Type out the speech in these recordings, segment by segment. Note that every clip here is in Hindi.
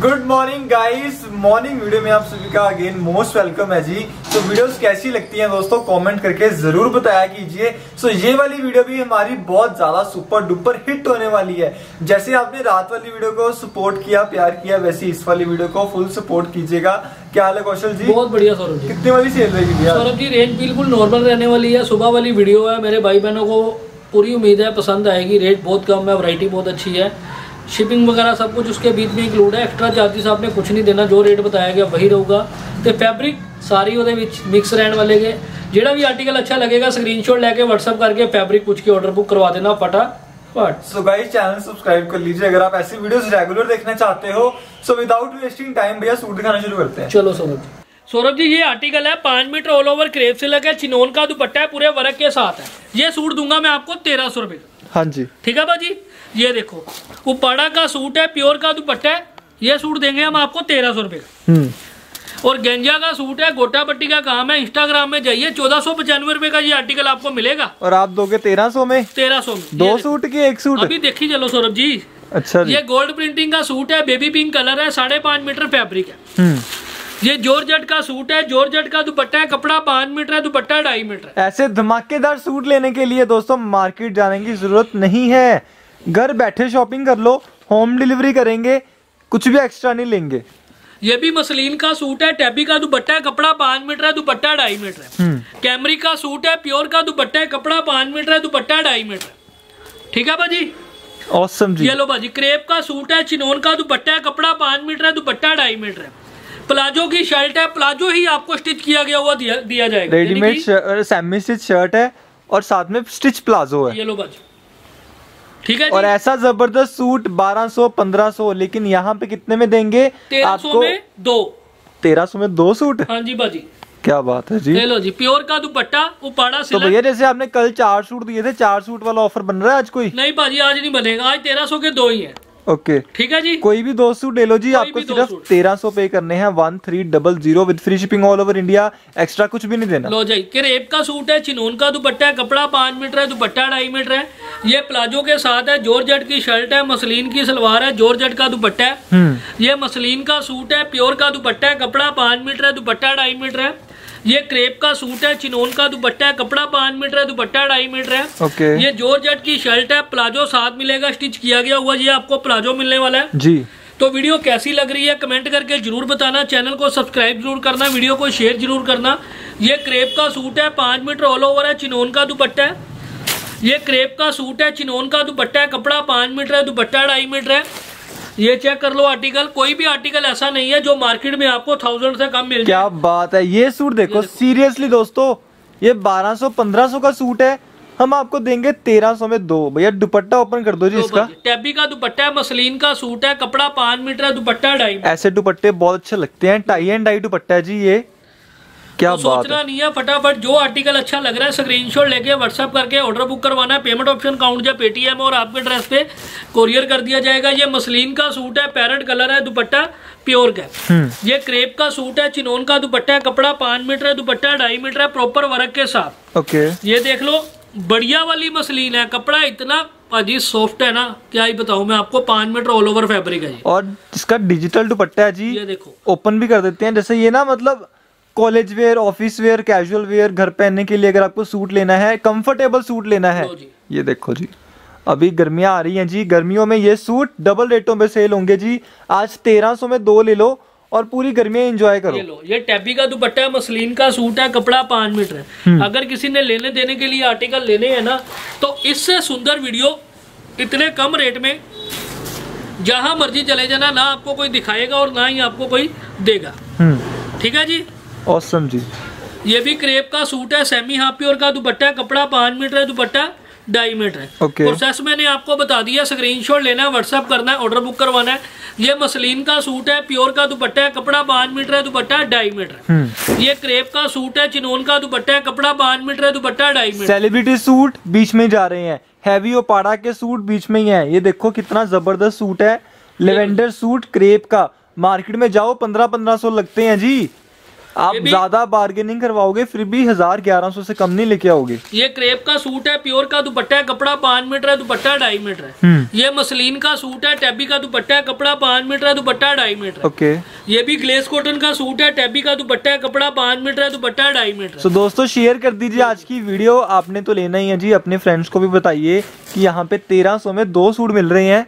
Good morning guys morning video में आप सभी का अगेन मोस्ट वेलकम है जी। तो वीडियोस कैसी लगती हैं दोस्तों? कमेंट करके ज़रूर बताया कीजिए। सो ये वाली वीडियो भी हमारी बहुत ज़्यादा सुपर डुपर हिट होने वाली है। जैसे आपने रात वाली वीडियो को सपोर्ट किया प्यार किया वैसे इस वाली वीडियो को फुल सपोर्ट कीजिएगा। क्या हाल है कौशल जी? बहुत बढ़िया सौरभ जी। कितने वाली सेल रहेगी सौरभ जी रेट बिल्कुल नॉर्मल रहने वाली है। सुबह वाली वीडियो है। मेरे भाई बहनों को पूरी उम्मीद है पसंद आएगी। रेट बहुत कम है वैरायटी बहुत अच्छी है। शिपिंग वगैरह सब कुछ उसके बीच में इंक्लूड है एक्स्ट्रा चार्जेस आपने कुछ नहीं देना जो रेट बताया गया वही रहूगा ਤੇ ਫੈਬਰਿਕ ਸਾਰੀ ਉਹਦੇ ਵਿੱਚ ਮਿਕਸ ਰਹਿਣ ਵਾਲੇਗੇ ਜਿਹੜਾ ਵੀ ਆਰਟੀਕਲ ਅੱਛਾ ਲੱਗੇਗਾ ਸਕਰੀਨਸ਼ਾਟ ਲੈ ਕੇ WhatsApp करके फैब्रिक पूछ के ऑर्डर बुक करवा देना फटाफट सो गाइस चैनल सब्सक्राइब कर लीजिए अगर आप ऐसी वीडियोस रेगुलर देखना चाहते हो सो विदाउट वेस्टिंग टाइम भैया सूट दिखाना शुरू करते हैं चलो सौरभ जी सौरभ जी ये आर्टिकल है पांच metre all over crepe silk है चिनोन का दुपट्टा है पूरे वर्क के साथ है ये सूट दूंगा मैं आपको तेरह सौ रुपए का हाँ जी। ठीक है भाजी? ये देखो उपाड़ा का सूट है प्योर का दुपट्टा है ये सूट देंगे हम आपको तेरह सौ रुपए का हम्म। और गेंजा का सूट है गोटा पट्टी का काम है इंस्टाग्राम में जाइए चौदह सौ पचानवे रुपए का ये आर्टिकल आपको मिलेगा। और आप दोगे तेरह सौ में? तेरह सौ में। दो सूट की एक सूट? अभी देखी चलो सौरभ जी। अच्छा ये गोल्ड प्रिंटिंग का सूट है बेबी पिंक कलर है साढ़े पाँच मीटर फैब्रिक है। हम्म। ये जॉर्जेट का सूट है जॉर्जेट का दुपट्टा है कपड़ा पाँच मीटर है दुपट्टा ढाई मीटर ऐसे धमाकेदार सूट लेने के लिए दोस्तों मार्केट जाने की ज़रूरत नहीं है। घर बैठे शॉपिंग कर लो होम डिलीवरी करेंगे कुछ भी एक्स्ट्रा नहीं लेंगे। ये भी मसलिन का सूट है टैबी का दुपट्टा है कपड़ा पाँच मीटर है दुपट्टा ढाई मीटर है। हम्म। कैमरी का सूट है प्योर का दुपट्टा है कपड़ा पाँच मीटर है दुपट्टा ढाई मीटर ठीक है भाजी? औसम जी। ये लो भाजी क्रेप का सूट है चिनोन का दुपट्टा है कपड़ा पाँच मीटर है दुपट्टा ढाई मीटर है। प्लाजो की शर्ट है प्लाजो ही आपको स्टिच किया गया हुआ दिया, दिया जाएगा। रेडीमेड सेमी स्टिच शर्ट है और साथ में स्टिच प्लाजो है। ये लो भाजी ठीक है और ऐसा ज़बरदस्त सूट 1200 1500 लेकिन यहाँ पे कितने में देंगे? आपको में दो। तेरह सौ में दो सूट? हाँ जी भाजी क्या बात है जी। ले लो जी प्योर का दुपट्टा उपाड़ा तो भैया जैसे आपने कल चार सूट दिए थे चार सूट वाला ऑफ़र बन रहा है आज कोई? नहीं भाजी आज नहीं बनेगा आज तेरह सौ के दो ही है। ओके ठीक है जी? कोई भी दो सूट ले लो जी आपको सिर्फ़ तेरह सौ पे करने हैं one three double zero with free shipping all over India extra कुछ भी नहीं देना। लो जी क्रेप का सूट है चिनोन का दुपट्टा है कपड़ा पाँच मीटर है दुपट्टा ढाई मीटर है। ये प्लाजो के साथ है जॉर्जेट की शर्ट है मसलिन की सलवार है जॉर्जेट का दुपट्टा है। हम्म। ये मसलिन का सूट है प्योर का दुपट्टा है कपड़ा पाँच मीटर है दुपट्टा ढाई मीटर है। ये क्रेप का सूट है चिनोन का दुपट्टा है कपड़ा पाँच मीटर है दुपट्टा ढाई मीटर है। ओके। ये जॉर्जेट की शर्ट है प्लाजो साथ मिलेगा स्टिच किया गया हुआ ये आपको प्लाजो मिलने वाला है। जी। तो वीडियो कैसी लग रही है कमेंट करके ज़रूर बताना चैनल को सब्सक्राइब ज़रूर करना वीडियो को शेयर ज़रूर करना। ये क्रेप का सूट है पाँच मीटर ऑल ओवर है चिनोन का दुपट्टा है। ये क्रेप का सूट है चिनोन का दुपट्टा है कपड़ा पाँच मीटर है दुपट्टा ढाई मीटर है। ये चेक कर लो आर्टिकल कोई भी आर्टिकल ऐसा नहीं है जो मार्केट में आपको थाउज़ेंड से कम मिल क्या बात है? ये सूट देखो सीरियसली दोस्तों ये 1200 1500 का सूट है हम आपको देंगे तेरह 1300 में दो। भैया दुपट्टा ओपन कर दो जी इसका। टैबी का दुपट्टा है मसलिन का सूट है कपड़ा पाँच मीटर है दुपट्टा ढाई। ऐसे दुपट्टे बहुत अच्छे लगते हैं टाई एंड डाई दुपट्टा है जी ये। क्या तो बात सोचना है? नहीं है फटाफट जो आर्टिकल अच्छा लग रहा है स्क्रीनशॉट लेके व्हाट्सअप करके ऑर्डर बुक करवाना है। पेमेंट ऑप्शन काउंट या पेटीएम और आपके एड्रेस पे कोरियर कर दिया जाएगा। ये मसलिन का सूट है पैरेट कलर है दुपट्टा प्योर का हम्म। ये क्रेप का सूट है चिनोन का दुपट्टा है कपड़ा पाँच मीटर है दुपट्टा ढाई मीटर है प्रॉपर वर्क के साथ। ओके ये देख लो बढ़िया वाली मसलिन है कपड़ा इतना अजी सॉफ्ट है ना क्या ही बताऊँ मैं आपको पाँच मीटर ऑल ओवर फैब्रिक है जी और इसका डिजिटल दुपट्टा है जी ये देखो। ओपन भी कर देते हैं। जैसे ये ना मतलब college wear office wear casual wear घर पहनने के लिए अगर आपको सूट लेना है कंफर्टेबल सूट लेना है। ये देखो जी अभी गर्मियाँ आ रही हैं जी गर्मियों में ये सूट डबल रेटों में सेल होंगे जी। आज तेरह सौ में दो ले लो और पूरी गर्मियाँ एंजॉय करो। ये लो ये टैबी का दुपट्टा है मसलिन का सूट है कपड़ा पाँच मीटर है। अगर किसी ने लेने देने के लिए आर्टिकल लेने हैं ना तो इससे सुंदर वीडियो इतने कम रेट में जहाँ मर्ज़ी चले जाना ना आपको कोई दिखाएगा और ना ही आपको कोई देगा। हम्म। ठीक है जी? ऑसम जी। ये भी क्रेप का सूट है सेमी हाफ़ प्योर का दुपट्टा कपड़ा पाँच मीटर है दुपट्टा ढाई मीटर है। Okay. प्रोसेस मैंने आपको बता दिया स्क्रीनशॉट लेना है व्हाट्सअप करना है ऑर्डर बुक करवाना है। ये मसलिन का सूट है प्योर का दुपट्टा है कपड़ा पाँच मीटर है दुपट्टा ढाई मीटर है। हम्म। ये क्रेप का सूट है चिनोन का दुपट्टा है कपड़ा पाँच मीटर है दुपट्टा ढाई मीटर सेलिब्रिटी सूट बीच में जा रहे हैं। हैवी ओपाड़ा के सूट बीच में ही है। ये देखो कितना ज़बरदस्त सूट है। लेवेंडर सूट क्रेप का। मार्केट में जाओ पंद्रह पंद्रह सौ लगते हैं जी। आप ज़्यादा बार्गेनिंग करवाओगे फिर भी हज़ार ग्यारह सौ से कम नहीं लेके आओगे। ये क्रेप का सूट है प्योर का दुपट्टा है कपड़ा पाँच मीटर है दुपट्टा ढाई मीटर है। हम्म। ये मसलिन का सूट है टैबी का दुपट्टा है कपड़ा पाँच मीटर है दुपट्टा ढाई मीटर ओके ये भी ग्लेस कॉटन का सूट है टैबी का दुपट्टा है कपड़ा पाँच मीटर है दुपट्टा ढाई मीटर सो दोस्तों शेयर कर दीजिए आज की वीडियो आपने तो लेना ही है जी अपने फ्रेंड्स को भी बताइए की यहाँ पे तेरह में दो सूट मिल रहे हैं।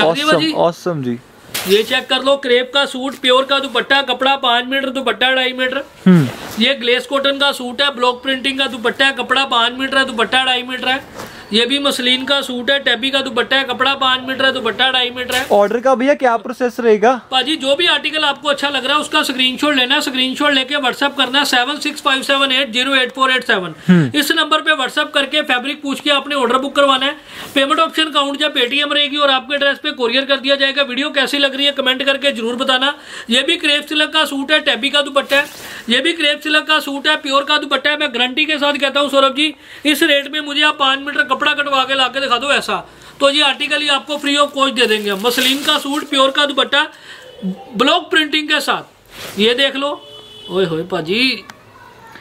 ऑसम भाजी। ऑसम जी। ये चेक कर लो क्रेप का सूट प्योर का दुपट्टा कपड़ा पाँच मीटर दुपट्टा ढाई मीटर। हम्म। ये ग्लेस कॉटन का सूट है ब्लॉक प्रिंटिंग का दुपट्टा है कपड़ा पाँच मीटर है दुपट्टा ढाई मीटर है। ये भी मसलिन का सूट है टैबी का दुपट्टा है कपड़ा पाँच मीटर है दुपट्टा ढाई मीटर है। ऑर्डर का भैया क्या प्रोसेस रहेगा? पाजी जो भी आर्टिकल आपको अच्छा लग रहा है उसका स्क्रीनशॉट लेना है। स्क्रीनशॉट लेके व्हाट्सअप करना है seven six five seven eight zero eight four eight seven इस नंबर पे व्हाट्सअप करके फैब्रिक पूछ के आपने ऑर्डर बुक करवाना है। पेमेंट ऑप्शन काउंट या पेटीएम रहेगी और आपके एड्रेस पे कोरियर कर दिया जाएगा। वीडियो कैसी लग रही है कमेंट करके ज़रूर बताना। ये भी क्रेप सिलक का सूट है टैबी का दुपट्टा है। ये भी क्रेप सिलक का सूट है प्योर का दुपट्टा है। मैं गारंटी के साथ कहता हूँ सौरभ जी इस रेट में मुझे आप पाँच मीटर कपड़ा कपड़ा कटवा के ला के दिखा दो ऐसा। तो ये आर्टिकल ही आपको फ्री ऑफ़ कॉस्ट दे देंगे। मसलिन का सूट प्योर का दुपट्टा ब्लॉक प्रिंटिंग के साथ। ये देख लो। ओए होए पाजी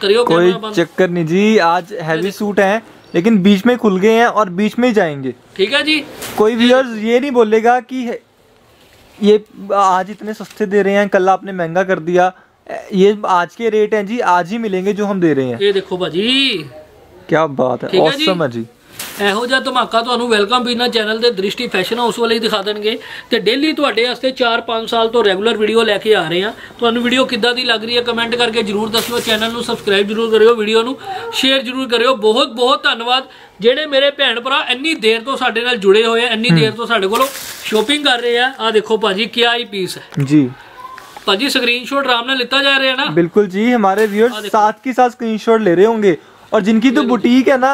करियो कोई चक्कर नहीं जी आज हैवी सूट है लेकिन बीच में खुल गए हैं और बीच में ही जाएँगे। ठीक है जी। कोई व्यूअर्स ये नहीं बोलेगा कि ये आज इतने सस्ते दे रहे हैं कल आपने महँगा कर दिया। ये आज के रेट हैं जी आज ही मिलेंगे जो हम दे रहे हैं। ये देखो भाजी क्या बात है ऑसम है जी। ਇਹੋ ਜਿਹਾ ਧਮਾਕਾ ਤੁਹਾਨੂੰ ਵੈਲਕਮ ਬਿਨਾ ਚੈਨਲ ਦੇ ਦ੍ਰਿਸ਼ਟੀ ਫੈਸ਼ਨ ਹਾਊਸ ਵਾਲੇ ਹੀ ਦਿਖਾ ਦੇਣਗੇ ਤੇ ਡੇਲੀ ਤੁਹਾਡੇ ਵਾਸਤੇ 4-5 ਸਾਲ ਤੋਂ ਰੈਗੂਲਰ ਵੀਡੀਓ ਲੈ ਕੇ ਆ ਰਹੇ ਆ ਤੁਹਾਨੂੰ ਵੀਡੀਓ ਕਿੱਦਾਂ ਦੀ ਲੱਗ ਰਹੀ ਹੈ ਕਮੈਂਟ ਕਰਕੇ ਜਰੂਰ ਦੱਸਿਓ ਚੈਨਲ ਨੂੰ ਸਬਸਕ੍ਰਾਈਬ ਜਰੂਰ ਕਰਿਓ ਵੀਡੀਓ ਨੂੰ ਸ਼ੇਅਰ ਜਰੂਰ ਕਰਿਓ ਬਹੁਤ ਬਹੁਤ ਧੰਨਵਾਦ ਜਿਹੜੇ ਮੇਰੇ ਭੈਣ ਭਰਾ ਇੰਨੀ ਦੇਰ ਤੋਂ ਸਾਡੇ ਨਾਲ ਜੁੜੇ ਹੋਏ ਆ ਇੰਨੀ ਦੇਰ ਤੋਂ ਸਾਡੇ ਕੋਲੋਂ ਸ਼ੋਪਿੰਗ ਕਰ ਰਹੇ ਆ ਆ ਦੇਖੋ ਭਾਜੀ ਕਿਆ ਹੀ ਪੀਸ ਹੈ जी ਭਾਜੀ ਸਕਰੀਨਸ਼ਾਟ ਆਰਾਮ ਨਾਲ ਲਿੱਤਾ ਜਾ ਰਿਹਾ ਨਾ बिल्कुल जी हमारे हाँ, व्यूअर्स देखो। साथ के साथ स्क्रीनशॉट ले रहे होंगे और जिनकी तो बुटीक है ना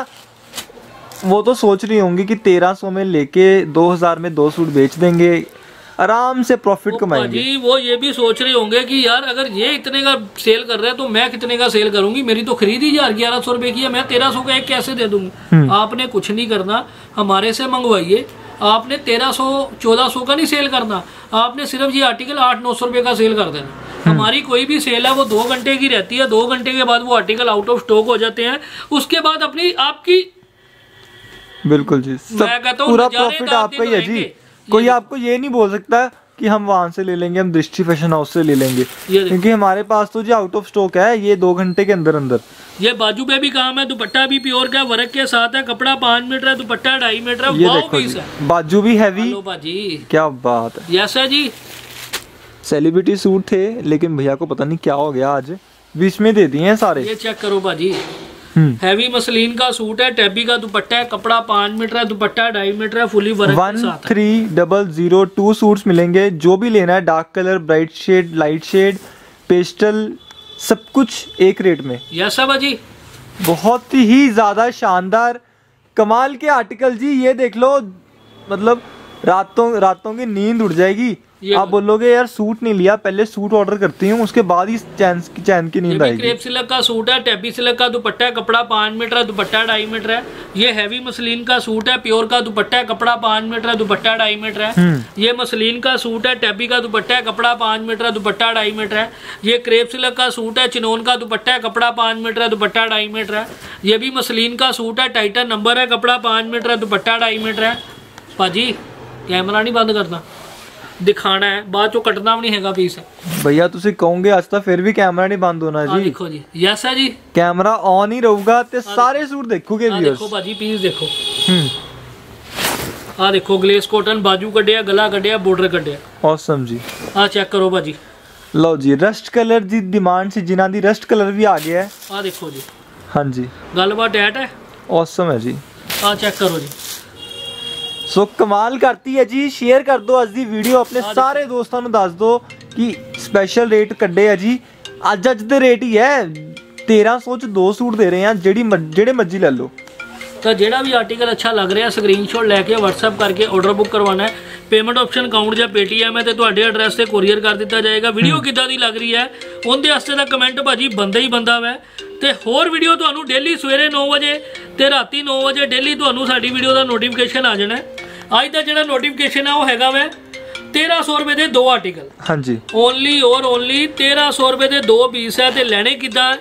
वो तो सोच रही होंगी कि तेरह सौ में लेके दो हज़ार में दो सूट बेच देंगे आराम से प्रॉफिट कमाएँगे। भाजी वो ये भी सोच रहे होंगे कि यार अगर ये इतने का सेल कर रहे हैं तो मैं कितने का सेल करूँगी? मेरी तो खरीद ही हज़ार ग्यारह सौ रुपए की है मैं तेरह सौ का एक कैसे दे दूँगी आपने कुछ नहीं करना हमारे से मंगवाइए। आपने तेरह सौ चौदह सौ का नहीं सेल करना आपने सिर्फ़ ये आर्टिकल आठ नौ सौ रुपए का सेल कर देना। हमारी कोई भी सेल है वो दो घंटे की रहती है दो घंटे के बाद वो आर्टिकल आउट ऑफ़ स्टॉक हो जाते हैं। उसके बाद अपनी आपकी बिल्कुल जी। सब पूरा प्रॉफिट आपका ही है जी। कोई आपको ये नहीं बोल सकता कि हम वहाँ से ले लेंगे हम दृष्टि फ़ैशन हाउस से ले लेंगे। क्योंकि हमारे पास तो जी आउट ऑफ़ स्टॉक है ये दो घंटे के अंदर अंदर। ये बाजू पे भी काम है दुपट्टा भी प्योर का वर्क के साथ है कपड़ा पाँच मीटर है दुपट्टा ढाई मीटर है ये देखो जी। है। बाजू भी हैवी बाजी क्या बात है। यस है जी। सेलिब्रिटी सूट थे लेकिन भैया को पता नहीं क्या हो गया आज। बीच में दे दिए हैं सारे। ये चेक करो बाजी हम्म हैवी मसलिन का सूट है टैबी का दुपट्टा है कपड़ा पाँच मीटर है दुपट्टा ढाई मीटर है fully work one three double zero two suits मिलेंगे। जो भी लेना है dark colour bright shade light shade pastel सब कुछ एक रेट में। यस बाजी बहुत ही ज़्यादा शानदार। कमाल के आर्टिकल जी ये देख लो। मतलब रातों रातों की नींद उड़ जाएगी। आप बोलोगे यार सूट नहीं लिया पहले सूट ऑर्डर करती हूँ उसके बाद ही चैन चैन की नींद आएगी. क्रेप सिल्क का सूट है टैबी सिलक का दुपट्टा है कपड़ा पाँच मीटर है दुपट्टा ढाई मीटर है। ये हैवी मसलिन का सूट है प्योर का दुपट्टा है कपड़ा पाँच मीटर है दुपट्टा ढाई मीटर है। हम्म। ये मसलिन का सूट है टैबी का दुपट्टा है कपड़ा पाँच मीटर है दुपट्टा ढाई मीटर है। ये क्रेप सिलक का सूट है चिनोन का दुपट्टा है कपड़ा पाँच मीटर है दुपट्टा ढाई मीटर है। ये भी मसलिन का सूट है टाइटन नंबर है कपड़ा पाँच मीटर है दुपट्टा ढाई मीटर है। भाजी कैमरा नहीं बंद करना। ਦਿਖਾਣਾ ਹੈ ਬਾਅਦ ਚੋਂ ਕੱਟਣਾ ਵੀ ਨਹੀਂ ਹੈਗਾ ਪੀਸ भैया ਤੁਸੀਂ ਕਹੋਗੇ ਅੱਜ ਤਾਂ ਫਿਰ ਵੀ ਕੈਮਰਾ ਨਹੀਂ ਬੰਦ ਹੋਣਾ ਆ ਜੀ। ਦੇਖੋ ਜੀ। ਯਸ ਹੈ ਜੀ। ਕੈਮਰਾ ਔਨ ਹੀ ਰਹੂਗਾ ਤੇ ਸਾਰੇ ਸੂਟ ਦੇਖੋਗੇ ਆ ਵੀਅਰਸ ਦੇਖੋ ਭਾਜੀ ਪੀਸ ਦੇਖੋ। ਹੂੰ। ਆ ਦੇਖੋ ਗਲੇਸ ਕੋਟਨ ਬਾਜੂ ਕੱਢਿਆ ਗਲਾ ਕੱਢਿਆ ਬਾਰਡਰ ਕੱਢਿਆ। ਔਸਮ ਜੀ। ਆ ਚੈੱਕ ਕਰੋ ਭਾਜੀ। ਲਓ ਜੀ ਰਸਟ ਕਲਰ ਦੀ ਡਿਮਾਂਡ ਸੀ ਜਿਨ੍ਹਾਂ ਦੀ ਰਸਟ ਕਲਰ ਵੀ ਆ ਗਿਆ ਹੈ। ਆ ਦੇਖੋ ਜੀ। ਹਾਂਜੀ। ਗੱਲਬਾਤ ਐਟ ਹੈ। ਔਸਮ ਹੈ ਜੀ। ਆ ਚੈੱਕ ਕਰੋ ਜੀ। ਸੋ ਕਮਾਲ ਕਰਤੀ ਹੈ ਜੀ ਸ਼ੇਅਰ ਕਰ ਦਿਓ ਅੱਜ ਦੀ ਵੀਡੀਓ ਆਪਣੇ ਸਾਰੇ ਦੋਸਤਾਂ ਨੂੰ ਦੱਸ ਦਿਓ ਕਿ ਸਪੈਸ਼ਲ ਰੇਟ ਕੱਢੇ ਆ ਜੀ। ਅੱਜ ਅੱਜ ਦੇ ਰੇਟ ਹੀ ਹੈ 1300 ਚ ਦੋ ਸੂਟ ਦੇ ਰਹੇ ਆ ਜਿਹੜੀ ਜਿਹੜੇ ਮਰਜ਼ੀ ਲੈ ਲਓ। ਤਾਂ ਜਿਹੜਾ ਵੀ ਆਰਟੀਕਲ ਅੱਛਾ ਲੱਗ ਰਿਹਾ ਸਕਰੀਨਸ਼ਾਟ ਲੈ ਕੇ WhatsApp ਕਰਕੇ ਆਰਡਰ ਬੁੱਕ ਕਰਵਾਉਣਾ ਹੈ। ਪੇਮੈਂਟ ਆਪਸ਼ਨ ਅਕਾਊਂਟ ਜਾਂ Paytm ਹੈ ਤੇ ਤੁਹਾਡੇ ਐਡਰੈਸ ਤੇ ਕੋਰੀਅਰ ਕਰ ਦਿੱਤਾ ਜਾਏਗਾ। ਵੀਡੀਓ ਕਿੱਦਾਂ ਦੀ ਲੱਗ ਰਹੀ ਹੈ? ਉਹਦੇ ਵਾਸਤੇ ਤਾਂ ਕਮੈਂਟ ਭਾਜੀ ਬੰਦਾ ਹੀ ਬੰਦਾ ਵੈ। ਤੇ ਹੋਰ ਵੀਡੀਓ ਤੁਹਾਨੂੰ ਡੇਲੀ ਸਵੇਰੇ 9 ਵਜੇ ਤੇ ਰਾਤੀ 9 ਵਜੇ ਡੇਲੀ ਤੁਹਾਨੂੰ ਸਾਡੀ ਵੀਡੀਓ ਦਾ ਨੋਟੀਫਿਕੇਸ਼ਨ ਆ ਜਾਣਾ। ਅੱਜ ਦਾ ਜਿਹੜਾ ਨੋਟੀਫਿਕੇਸ਼ਨ ਹੈ ਉਹ ਹੈਗਾ ਵੈ 1300 ਰੁਪਏ ਦੇ ਦੋ ਆਰਟੀਕਲ ਹਾਂਜੀ। ਓਨਲੀ ਔਰ ਓਨਲੀ 1300 ਰੁਪਏ ਦੇ ਦੋ ਪੀਸ ਹੈ ਤੇ ਲੈਣੇ ਕਿੱਦਾਂ?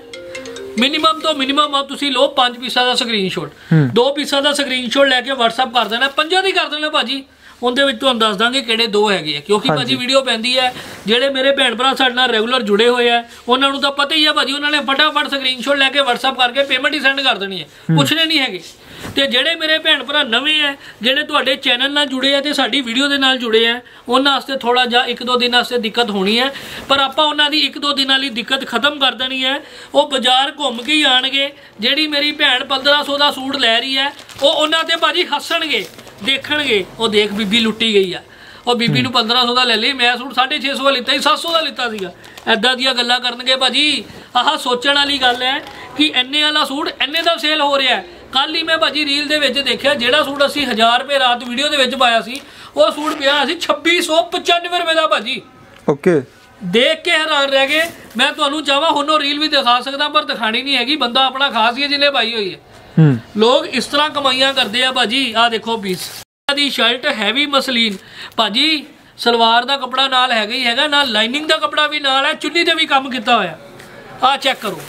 ਮਿਨੀਮਮ ਤੋਂ ਮਿਨੀਮਮ ਆ ਤੁਸੀਂ ਲਓ 5 ਪੀਸਾਂ ਦਾ ਸਕਰੀਨਸ਼ਾਟ। ਦੋ ਪੀਸਾਂ ਦਾ ਸਕਰੀਨਸ਼ਾਟ ਲੈ ਕੇ WhatsApp ਕਰ ਦੇਣਾ। ਪੰਜਾਂ ਦੀ ਕਰ ਦੇਣਾ ਭਾਜੀ। ਉਹਦੇ ਵਿੱਚ ਤੁਹਾਨੂੰ ਦੱਸ ਦਾਂਗੇ ਕਿਹੜੇ ਦੋ ਹੈਗੇ ਆ। ਕਿਉਂਕਿ ਭਾਜੀ ਵੀਡੀਓ ਪੈਂਦੀ ਹੈ ਜਿਹੜੇ ਮੇਰੇ ਭੈਣ ਭਰਾ ਸਾਡੇ ਨਾਲ ਰੈਗੂਲਰ ਜੁੜੇ ਹੋਏ ਆ ਉਹਨਾਂ ਨੂੰ ਤਾਂ ਪਤਾ ਹੀ ਆ ਭਾਜੀ ਉਹਨਾਂ ਨੇ ਫਟਾਫਟ ਸਕਰੀਨਸ਼ਾਟ ਲੈ ਕੇ WhatsApp ਕਰਕੇ ਪੇਮੈਂਟ ਹੀ ਸੈਂਡ ਕਰ ਦੇਣੀ ਹੈ। ਪੁੱਛਣੇ ਨਹੀਂ ਹੈਗੇ। ਤੇ ਜਿਹੜੇ ਮੇਰੇ ਭੈਣ ਭਰਾ ਨਵੇਂ ਆ, ਜਿਹੜੇ ਤੁਹਾਡੇ ਚੈਨਲ ਨਾਲ ਜੁੜੇ ਆ ਤੇ ਸਾਡੀ ਵੀਡੀਓ ਦੇ ਨਾਲ ਜੁੜੇ ਆ, ਉਹਨਾਂ ਵਾਸਤੇ ਥੋੜਾ ਜਿਹਾ ਇੱਕ ਦੋ ਦਿਨ ਵਾਸਤੇ ਦਿੱਕਤ ਹੋਣੀ ਹੈ ਪਰ ਆਪਾਂ ਉਹਨਾਂ ਦੀ ਇੱਕ ਦੋ ਦਿਨਾਂ ਲਈ ਦਿੱਕਤ ਖਤਮ ਕਰ ਦੇਣੀ ਹੈ ਉਹ ਬਾਜ਼ਾਰ ਘੁੰਮ ਕੇ ਹੀ ਆਣਗੇ, ਜਿਹੜੀ ਮੇਰੀ ਭੈਣ 1500 ਦਾ ਸੂਟ ਲੈ ਰਹੀ ਹੈ ਉਹ ਉਹਨਾਂ ਤੇ ਭਾਜੀ ਹੱਸਣਗੇ, ਦੇਖਣਗੇ, ਉਹ ਦੇਖ ਬੀਬੀ ਲੁੱਟੀ ਗਈ ਆ। ਉਹ ਬੀਬੀ ਨੂੰ 1500 ਦਾ ਲੈ ਲਈ, ਮੈਂ ਸੂਟ 650 ਦਾ ਲਿੱਤਾ ਸੀ 700 ਦਾ ਲਿੱਤਾ ਸੀਗਾ। ਐਦਾਂ ਦੀਆਂ ਗੱਲਾਂ ਕਰਨਗੇ ਭਾਜੀ। ਆਹ ਸੋਚਣ ਵਾਲੀ ਗੱਲ ਹੈ ਕਿ ਇੰਨੇ ਵਾਲਾ ਸੂਟ ਇੰਨੇ ਦਾ ਸੇਲ ਹੋ ਰਿਹਾ ਕੱਲ ਹੀ ਮੈਂ ਭਾਜੀ ਰੀਲ ਦੇ ਵਿੱਚ ਦੇਖਿਆ ਜਿਹੜਾ ਸੂਟ ਅਸੀਂ 1000 ਰੁਪਏ ਰਾਤ ਵੀਡੀਓ ਦੇ ਵਿੱਚ ਪਾਇਆ ਸੀ ਉਹ ਸੂਟ ਪਿਆ ਸੀ 2695 ਰੁਪਏ ਦਾ ਭਾਜੀ। ਓਕੇ। ਦੇਖ ਕੇ ਹੈਰਾਨ ਰਹਿ ਗਏ। ਮੈਂ ਤੁਹਾਨੂੰ ਚਾਹਾਂ ਹੁਣ ਉਹ ਰੀਲ ਵੀ ਦਿਖਾ ਸਕਦਾ ਪਰ ਦਿਖਾਣੀ ਨਹੀਂ ਹੈਗੀ। ਬੰਦਾ ਆਪਣਾ ਖਾਸ ਹੀ ਜਿਹਨੇ ਪਾਈ ਹੋਈ ਹੈ। ਹੂੰ। ਲੋਕ ਇਸ ਤਰ੍ਹਾਂ ਕਮਾਈਆਂ ਕਰਦੇ ਆ ਭਾਜੀ। ਆ ਦੇਖੋ ਪੀਸ ਦੀ ਸ਼ਰਟ ਹੈਵੀ ਮਸਲੀਨ। ਭਾਜੀ ਸਲਵਾਰ ਦਾ ਕਪੜਾ ਨਾਲ ਹੈਗਾ ਹੀ ਹੈਗਾ ਨਾਲ ਲਾਈਨਿੰਗ ਦਾ ਕਪੜਾ ਵੀ ਨਾਲ ਹੈ। ਚੁੰਨੀ ਤੇ ਵੀ ਕੰਮ ਕੀਤਾ ਹੋਇਆ। ਆ ਚੈੱਕ ਕਰੋ।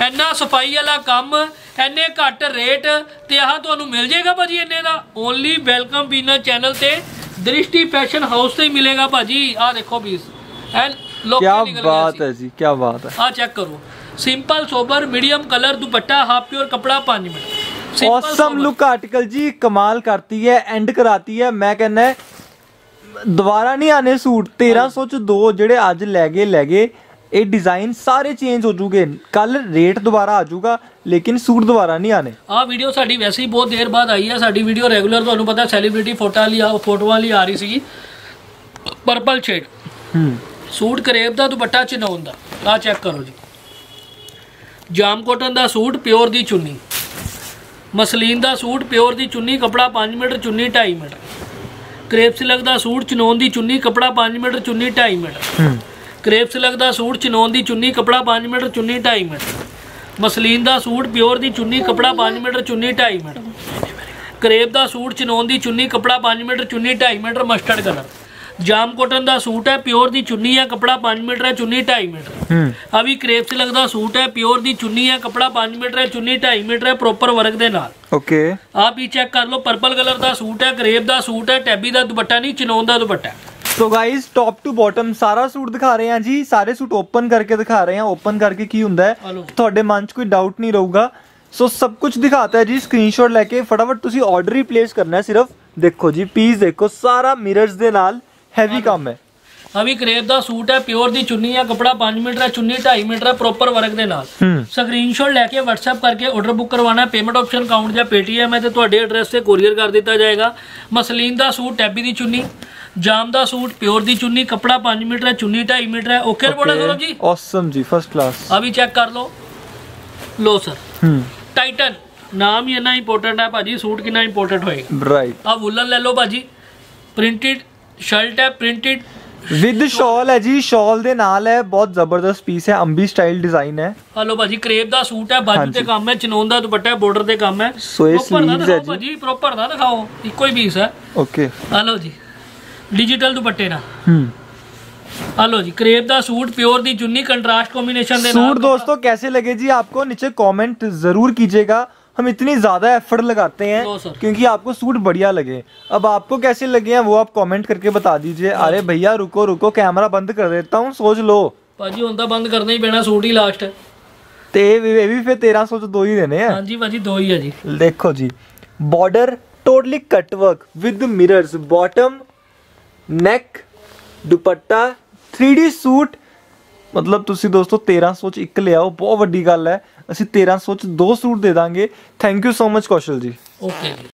ਇੰਨਾ ਸਫਾਈ ਵਾਲਾ ਕੰਮ ਇੰਨੇ ਘੱਟ ਰੇਟ ਤੇ ਆਹ ਤੁਹਾਨੂੰ ਮਿਲ ਜਾਏਗਾ ਭਾਜੀ ਇੰਨੇ ਦਾ ਓਨਲੀ ਵੈਲਕਮ ਬੀਨਾ ਚੈਨਲ ਤੇ ਦ੍ਰਿਸ਼ਟੀ ਫੈਸ਼ਨ ਹਾਊਸ ਤੇ ਹੀ ਮਿਲੇਗਾ ਭਾਜੀ ਆ ਦੇਖੋ ਪੀਸ ਐ ਲੋਕ क्या ਨਿਕਲ बात ਗਏ है जी क्या बात है ਆ ਚੈੱਕ ਕਰੋ simple sober medium colour dupatta half pure ਕਪੜਾ 5 minute Simple awesome sober। Look article ਜੀ ਕਮਾਲ ਕਰਤੀ ਹੈ ਐਂਡ ਕਰਾਤੀ ਹੈ ਮੈਂ ਕਹਿੰਦਾ ਹੈ, ਦੁਬਾਰਾ ਨਹੀਂ ਆਨੇ ਸੂਟ 1300 ਚ ਦੋ ਜਿਹੜੇ ਅੱਜ ਲੈ ਗਏ ਲੈ ਗਏ ਇਹ ਡਿਜ਼ਾਈਨ ਸਾਰੇ ਚੇਂਜ ਹੋ ਜੂਗੇ। ਕੱਲ ਰੇਟ ਦੁਬਾਰਾ ਆ ਜਾਊਗਾ ਲੇਕਿਨ ਸੂਟ ਦੁਬਾਰਾ ਨਹੀਂ ਆਨੇ ਆਹ ਵੀਡੀਓ ਸਾਡੀ ਵੈਸੇ ਹੀ ਬਹੁਤ ਦੇਰ ਬਾਅਦ ਆਈ ਹੈ ਸਾਡੀ ਵੀਡੀਓ ਰੈਗੂਲਰ ਤੁਹਾਨੂੰ ਪਤਾ ਸੈਲੀਬ੍ਰਿਟੀ ਫੋਟੋਆਂ ਲਈ ਆ ਫੋਟੋਆਂ ਲਈ ਆ ਰਹੀ ਸੀਗੀ। ਪਰਪਲ ਸ਼ੇਡ ਹੂੰ। ਸੂਟ ਕਰੇਬ ਦਾ ਦੁਪੱਟਾ ਚਨੌਨ ਦਾ। ਆਹ ਚੈੱਕ ਕਰੋ ਜੀ। ਜਾਮ ਕੋਟਨ ਦਾ ਸੂਟ ਪਿਓਰ ਦੀ ਚੁੰਨੀ। ਮਸਲੀਨ ਦਾ ਸੂਟ ਪਿਓਰ ਦੀ ਚੁੰਨੀ ਕਪੜਾ 5 ਮੀਟਰ ਚੁੰਨੀ 2.5 ਮੀਟਰ ਕਰੇਪ ਸਿਲਕ ਦਾ ਸੂਟ ਚਨੌਨ ਦੀ ਚੁੰਨੀ ਕਪੜਾ 5 ਮੀਟਰ ਚੁੰਨੀ 2.5 ਮੀਟਰ ਹੂੰ। ਕਰੇਪ ਸਿਲਕ ਦਾ ਸੂਟ ਚਨੌਨ ਦੀ ਚੁੰਨੀ ਕਪੜਾ 5 ਮੀਟਰ ਚੁੰਨੀ 2.5 ਮੀਟਰ ਮਸਲੀਨ ਦਾ ਸੂਟ ਪਿਓਰ ਦੀ ਚੁੰਨੀ ਕਪੜਾ 5 ਮੀਟਰ ਚੁੰਨੀ 2.5 ਮੀਟਰ ਕਰੇਪ ਦਾ ਸੂਟ ਚਨੌਨ ਦੀ ਚੁੰਨੀ ਕਪੜਾ 5 ਮੀਟਰ ਚੁੰਨੀ 2.5 ਮੀਟਰ ਮਸਟਰਡ ਕਲਰ। ਜਾਮ ਕੋਟਨ ਦਾ ਸੂਟ ਹੈ ਪਿਓਰ ਦੀ ਚੁੰਨੀ ਹੈ ਕਪੜਾ 5 ਮੀਟਰ ਹੈ ਚੁੰਨੀ 2.5 ਮੀਟਰ ਵੀ ਕਰੇਪ ਸਿਲਕ ਦਾ ਸੂਟ ਹੈ ਪਿਓਰ ਦੀ ਚੁੰਨੀ ਹੈ ਕਪੜਾ 5 ਮੀਟਰ ਹੈ ਚੁੰਨੀ 2.5 ਮੀਟਰ ਹੈ ਪ੍ਰੋਪਰ ਵਰਕ ਦੇ ਨਾਲ। ਓਕੇ। ਆਪ ਹੀ ਚੈੱਕ ਕਰ ਲਓ ਪਰਪਲ ਕਲਰ ਦਾ ਸੂਟ ਹੈ ਕਰੇਪ ਦਾ ਸੂਟ ਹੈ ਟੈਬੀ ਦਾ ਦੁਪੱਟਾ ਨਹੀਂ ਚਨੌਨ ਦਾ ਦੁਪੱਟਾ ਹੈ so guys top to bottom ਸਾਰਾ ਸੂਟ ਦਿਖਾ ਰਹੇ ਹਾਂ ਜੀ ਸਾਰੇ ਸੂਟ ਓਪਨ ਕਰਕੇ ਦਿਖਾ ਰਹੇ ਹਾਂ ਓਪਨ ਕਰਕੇ ਕੀ ਹੁੰਦਾ ਹੈ ਹਲੋ। ਤੁਹਾਡੇ ਮਨ 'ਚ ਕੋਈ ਡਾਊਟ ਨਹੀਂ ਰਹੂਗਾ ਸੋ ਸਭ ਕੁਝ ਦਿਖਾਤਾ ਹੈ ਜੀ ਸਕਰੀਨਸ਼ਾਟ ਲੈ ਕੇ ਫਟਾਫਟ ਤੁਸੀਂ ਆਰਡਰ ਹੀ ਪਲੇਸ ਕਰਨਾ ਹੈ ਸਿਰਫ ਦੇਖੋ ਜੀ ਪੀਸ ਦੇਖੋ ਸਾਰਾ ਮਿਰਰਸ ਦੇ ਨਾਲ ਹੈਵੀ ਕੰਮ ਹੈ ਆ ਵੀ ਕਰੇਪ ਦਾ ਸੂਟ ਹੈ ਪਿਓਰ ਦੀ ਚੁੰਨੀ ਹੈ ਕਪੜਾ 5 ਮੀਟਰ ਹੈ ਚੁੰਨੀ 2.5 ਮੀਟਰ ਹੈ ਪ੍ਰੋਪਰ ਵਰਕ ਦੇ ਨਾਲ ਹੂੰ ਸਕਰੀਨਸ਼ਾਟ ਲੈ ਕੇ WhatsApp ਕਰਕੇ ਆਰਡਰ ਬੁੱਕ ਕਰਵਾਉਣਾ ਪੇਮੈਂਟ ਆਪਸ਼ਨ ਅਕਾਊਂਟ ਜਾਂ Paytm ਹੈ ਤੇ ਤੁਹਾਡੇ ਐਡਰੈਸ ਤੇ ਕੋਰੀਅਰ ਕਰ ਦਿੱਤਾ ਜਾਏਗਾ ਮਸਲੀਨ ਦਾ ਸੂਟ ਟੈਬੀ ਦੀ ਚੁੰਨੀ ਜਾਮ ਦਾ ਸੂਟ ਪਿਓਰ ਦੀ ਚੁੰਨੀ ਕਪੜਾ 5 ਮੀਟਰ ਹੈ ਚੁੰਨੀ 2.5 ਮੀਟਰ ਹੈ ਓਕੇ ਬੋਲਾ ਸੌਰਵ ਜੀ ਔਸਮ ਜੀ ਫਸਟ ਕਲਾਸ ਆ ਵੀ ਚੈੱਕ ਕਰ ਲਓ ਲੋ ਸਰ ਹੂੰ ਟਾਈਟਨ ਨਾਮ ਹੀ ਇੰਨਾ ਇੰਪੋਰਟੈਂਟ ਹੈ ਭਾਜੀ ਸੂਟ ਕਿੰਨਾ ਇੰਪੋਰਟੈਂਟ ਹੋਏਗਾ ਰਾਈਟ ਆ ਵੁਲਨ ਲੈ ਲਓ ਭਾਜੀ ਪ੍ਰਿੰਟਡ ਸ਼ਰਟ ਹੈ ਪ੍ਰਿੰਟਡ ਵਿਦ ਸ਼ਾਲ ਹੈ ਜੀ ਸ਼ਾਲ ਦੇ ਨਾਲ ਹੈ ਬਹੁਤ ਜ਼ਬਰਦਸਤ ਪੀਸ ਹੈ ਅੰਬੀ ਸਟਾਈਲ ਡਿਜ਼ਾਈਨ ਹੈ ਹਲੋ ਭਾਜੀ ਕਰੇਪ ਦਾ ਸੂਟ ਹੈ ਬਾਜੂ ਤੇ ਕੰਮ ਹੈ ਚਨੋਨ ਦਾ ਦੁਪੱਟਾ ਹੈ ਬਾਰਡਰ ਤੇ ਕੰਮ ਹੈ ਸੋ ਇਹ Proper ਨਾ sleeves ਹੈ ਦਿਖਾਓ ਭਾਜੀ ਪ੍ਰੋਪਰ ਨਾ ਦਿਖਾਓ ਇੱਕੋ ਹੀ ਪੀਸ ਹੈ ਓਕੇ ਹਲੋ ਜੀ ਡਿਜੀਟਲ ਦੁਪੱਟੇ ਨਾਲ ਹੂੰ हलो जी क्रेप दा सूट प्योर दी चुन्नी कंट्रास्ट कॉम्बिनेशन दे सूट दोस्तों कैसे लगे जी आपको नीचे कमेंट जरूर कीजिएगा हम इतनी ज्यादा एफर्ट लगाते हैं लो सर। क्योंकि आपको सूट बढ़िया लगे अब आपको कैसे लगे हैं वो आप कमेंट करके बता दीजिए अरे भैया रुको रुको कैमरा बंद कर देता हूँ सोच लो ਭਾਜੀ ਹੁਣ ਤਾਂ ਬੰਦ ਕਰਨਾ ਹੀ ਪੈਣਾ ਸੂਟ ਹੀ ਲਾਸਟ ਹੈ ਤੇ ਇਹ ਵੀ ਇਹ ਵੀ ਫਿਰ 1300 ਚ ਦੋ ਹੀ ਦੇਣੇ ਆ ਹਾਂਜੀ ਭਾਜੀ ਦੋ ਹੀ ਹੈ ਜੀ ਦੇਖੋ ਜੀ border totally cut work with mirrors bottom neck dupatta 3D suit ਮਤਲਬ ਤੁਸੀਂ ਦੋਸਤੋ 1300 ਚ ਇੱਕ ਲਿਆਓ ਬਹੁਤ ਵੱਡੀ ਗੱਲ ਹੈ ਅਸੀਂ 1300 ਚ ਦੋ ਸੂਟ ਦੇ ਦਾਂਗੇ thank you so much Kaushal ji okay ਜੀ